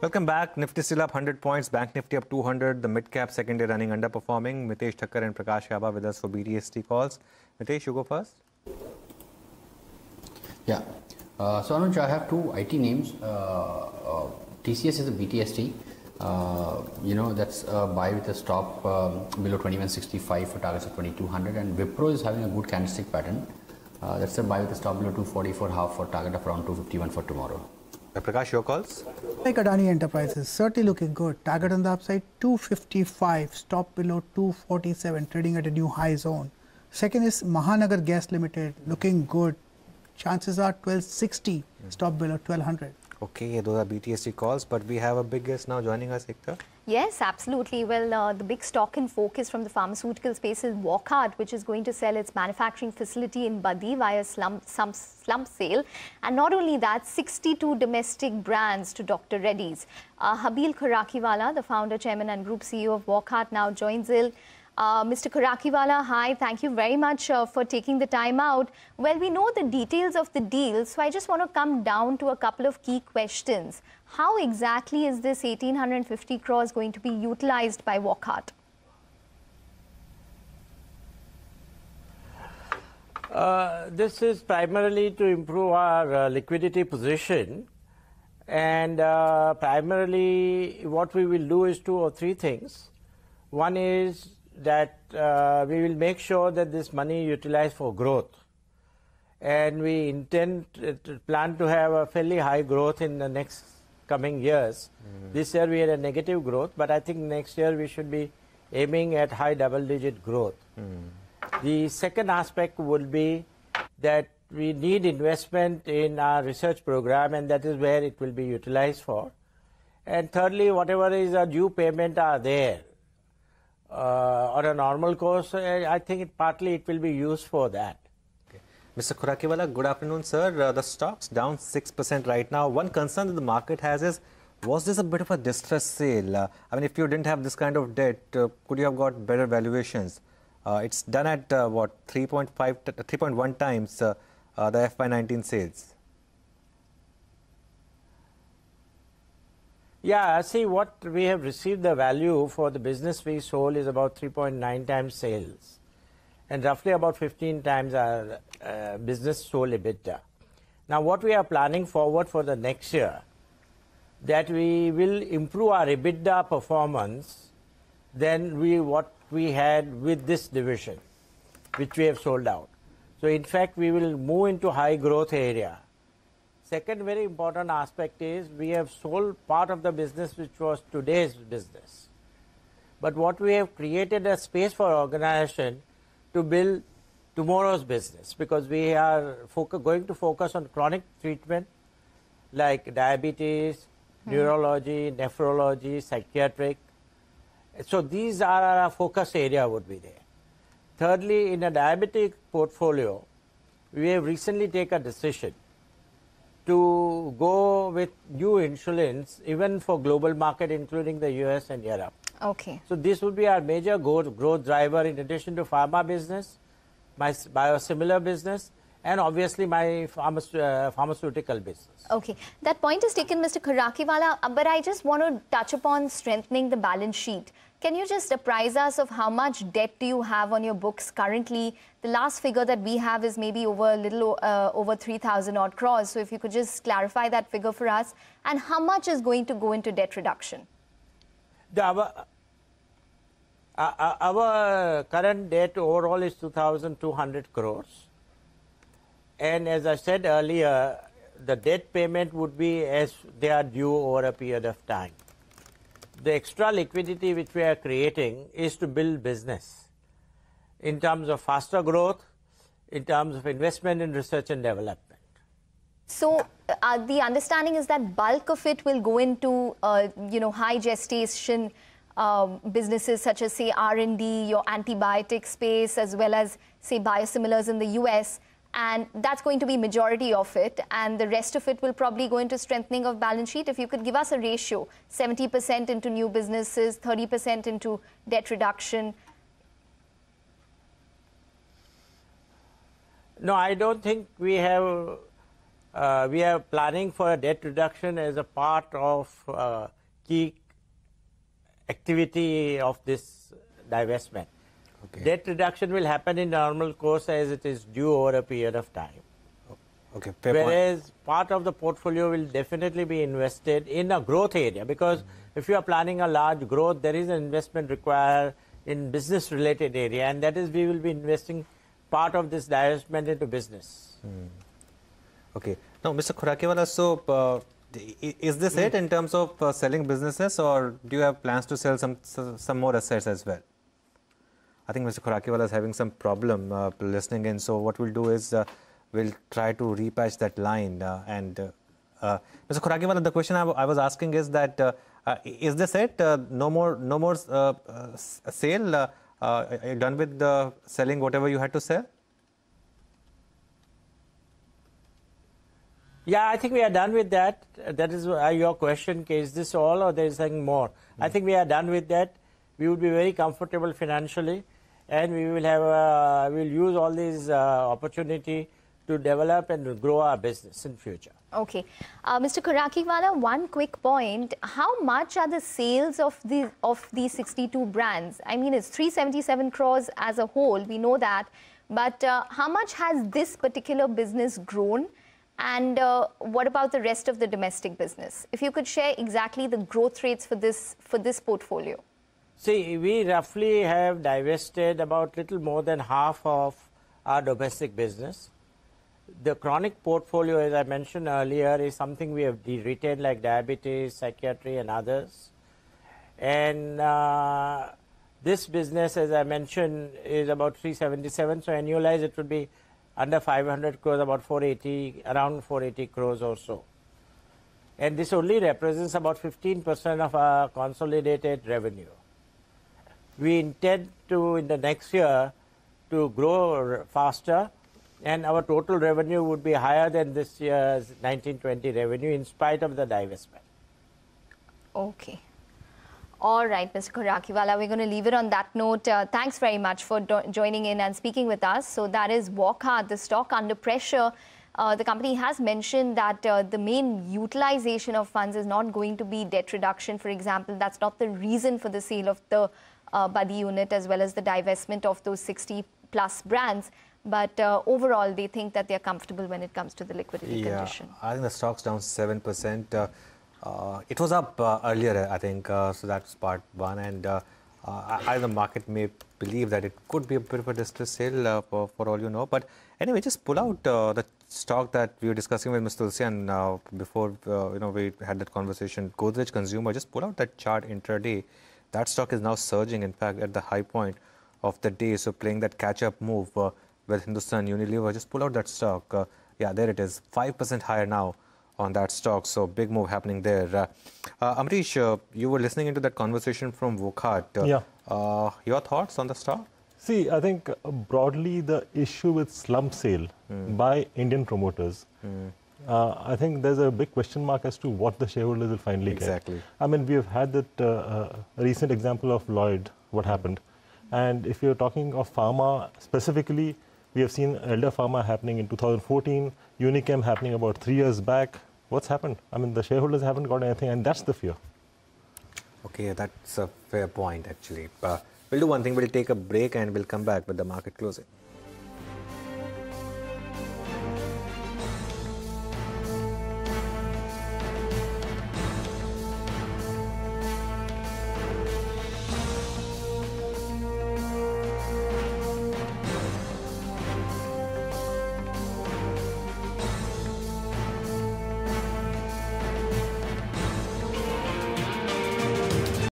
Welcome back. Nifty still up 100 points. Bank Nifty up 200. The mid cap second day running underperforming. Mitessh Thakkar and Prakash Gaba with us for BTST calls. Mitessh, you go first. Yeah. Uh, so Anuj, I have two IT names. Uh, uh, TCS is a BTST. Uh, you know that's a buy with a stop um, below 2165 for targets of 2200 and Wipro is having a good candlestick pattern. Uh, that's a buy with a stop below 244 half for target of around 251 for tomorrow. Prakash, your calls. Like Adani Enterprises, certainly looking good. Target on the upside 255, stop below 247, trading at a new high zone. Second is Mahanagar Gas Limited, looking good. Chances are 1260, stop below 1200. Okay, those are BTST calls, but we have a big guest now joining us, Ekta. Yes, absolutely. Well, uh, the big stock in focus from the pharmaceutical space is Wockhardt, which is going to sell its manufacturing facility in Baddi via slump, some slump sale. And not only that, 62 domestic brands to Dr. Reddy's. Uh, Habil Khurakiwala, the founder, chairman and group CEO of Wockhardt, now joins in. Uh, Mr. Khurakiwala, hi, thank you very much uh, for taking the time out. Well, we know the details of the deal, so I just want to come down to a couple of key questions. How exactly is this 1850 crores going to be utilized by Wockhardt? Uh, this is primarily to improve our uh, liquidity position and uh, primarily what we will do is two or three things. One is that uh, we will make sure that this money utilized for growth and we intend to plan to have a fairly high growth in the next coming years. Mm. This year we had a negative growth, but I think next year we should be aiming at high double digit growth. Mm. The second aspect would be that we need investment in our research program and that is where it will be utilized for. And thirdly, whatever is a due payment are there uh, on a normal course, I think it, partly it will be used for that. Mr. Khurakiwala, good afternoon, sir. Uh, the stock's down 6% right now. One concern that the market has is, was this a bit of a distress sale? Uh, I mean, if you didn't have this kind of debt, uh, could you have got better valuations? Uh, it's done at, uh, what, 3.5, 3.1 times uh, the FY19 sales. Yeah, see what we have received the value for the business we sold is about 3.9 times sales and roughly about 15 times our uh, business sold EBITDA. Now what we are planning forward for the next year that we will improve our EBITDA performance than we what we had with this division which we have sold out. So in fact we will move into high growth area Second very important aspect is we have sold part of the business which was today's business. But what we have created a space for organization to build tomorrow's business because we are going to focus on chronic treatment like diabetes, hmm. neurology, nephrology, psychiatric. So these are our focus area would be there. Thirdly, in a diabetic portfolio, we have recently taken a decision to go with new insulins even for global market including the US and Europe. Okay. So this would be our major growth, growth driver in addition to pharma business, my biosimilar business and obviously my uh, pharmaceutical business. Okay, that point is taken, Mr. Khurakiwala, uh, but I just want to touch upon strengthening the balance sheet. Can you just apprise us of how much debt do you have on your books currently? The last figure that we have is maybe over a little uh, over 3,000 odd crores. So if you could just clarify that figure for us, and how much is going to go into debt reduction? The, our, uh, uh our current debt overall is 2,200 crores. And as I said earlier, the debt payment would be as they are due over a period of time the extra liquidity which we are creating is to build business in terms of faster growth, in terms of investment in research and development. So uh, the understanding is that bulk of it will go into, uh, you know, high gestation um, businesses such as, say, R&D, your antibiotic space, as well as, say, biosimilars in the US and that's going to be majority of it. And the rest of it will probably go into strengthening of balance sheet. If you could give us a ratio 70% into new businesses 30% into debt reduction. No i don't think we have uh, we are planning for a debt reduction as a part of uh, key activity of this divestment. Okay. Debt reduction will happen in normal course as it is due over a period of time. Okay, fair point. Whereas part of the portfolio will definitely be invested in a growth area because if you are planning a large growth, there is an investment required in business related area and that is we will be investing part of this divestment into business. Okay. Now, Mr. Khurakiwala, so uh, is this it in terms of uh, selling businesses, or do you have plans to sell some some more assets as well? I think Mr. Khurakiwala is having some problem uh, listening in. So what we'll do is uh, we'll try to repatch that line. Uh, and uh, uh, Mr. Khurakiwala, the question I, was asking is that uh, uh, is this it? Uh, no more, no more uh, uh, sale. Uh, uh, are you done with uh, selling whatever you had to sell? Yeah, I think we are done with that. That is your question. Is this all or there is something more? I think we are done with that. We would be very comfortable financially and we will have, uh, we'll use all these uh, opportunity to develop and grow our business in future. Okay. Uh, Mr. Khurakiwala, one quick point. How much are the sales of the of these 62 brands? I mean, it's 377 crores as a whole. We know that. But uh, how much has this particular business grown? And uh, what about the rest of the domestic business? If you could share exactly the growth rates for this for this portfolio. See, we roughly have divested about little more than half of our domestic business. The chronic portfolio, as I mentioned earlier, is something we have retained like diabetes, psychiatry, and others. And uh, this business, as I mentioned, is about 377. So annualized, it would be under 500 crores, about 480, around 480 crores or so. And this only represents about 15% of our consolidated revenue we intend to in the next year to grow faster and our total revenue would be higher than this year's 1920 revenue in spite of the divestment. Okay. All right, Mr. Khurakiwala, we're going to leave it on that note. Uh, thanks very much for joining in and speaking with us. So that is Wockhardt, the stock under pressure. Uh, the company has mentioned that uh, the main utilization of funds is not going to be debt reduction, for example. That's not the reason for the sale of the uh, the unit as well as the divestment of those 60 plus brands. But uh, overall, they think that they're comfortable when it comes to the liquidity condition. I think the stock's down 7%. Uh, uh, it was up uh, earlier, I think, uh, so that's part one. And uh, uh, I, the market may believe that it could be a bit of a distress sale uh, for, for all you know. But anyway, just pull out uh, the stock that we were discussing with Mr. Tulsian uh, before uh, you know we had that conversation. Godrej Consumer, just pull out that chart intraday. That stock is now surging, in fact, at the high point of the day. So playing that catch-up move uh, with Hindustan Unilever, just pull out that stock. Uh, yeah, there it is, 5% higher now on that stock. So big move happening there. Uh, uh, Amrish, uh, you were listening into that conversation from Wockhardt. Uh, Yeah. Uh, your thoughts on the stock? See, I think broadly the issue with slump sale by Indian promoters, uh, I think there's a big question mark as to what the shareholders will finally Exactly. get. Exactly. I mean, we have had that uh, uh, recent example of Lloyd, what happened. And if you're talking of pharma specifically, we have seen Elder Pharma happening in 2014, Unichem happening about three years back. What's happened? I mean, the shareholders haven't got anything, and that's the fear. Okay, that's a fair point, actually. Uh, we'll do one thing. We'll take a break and we'll come back with the market closing.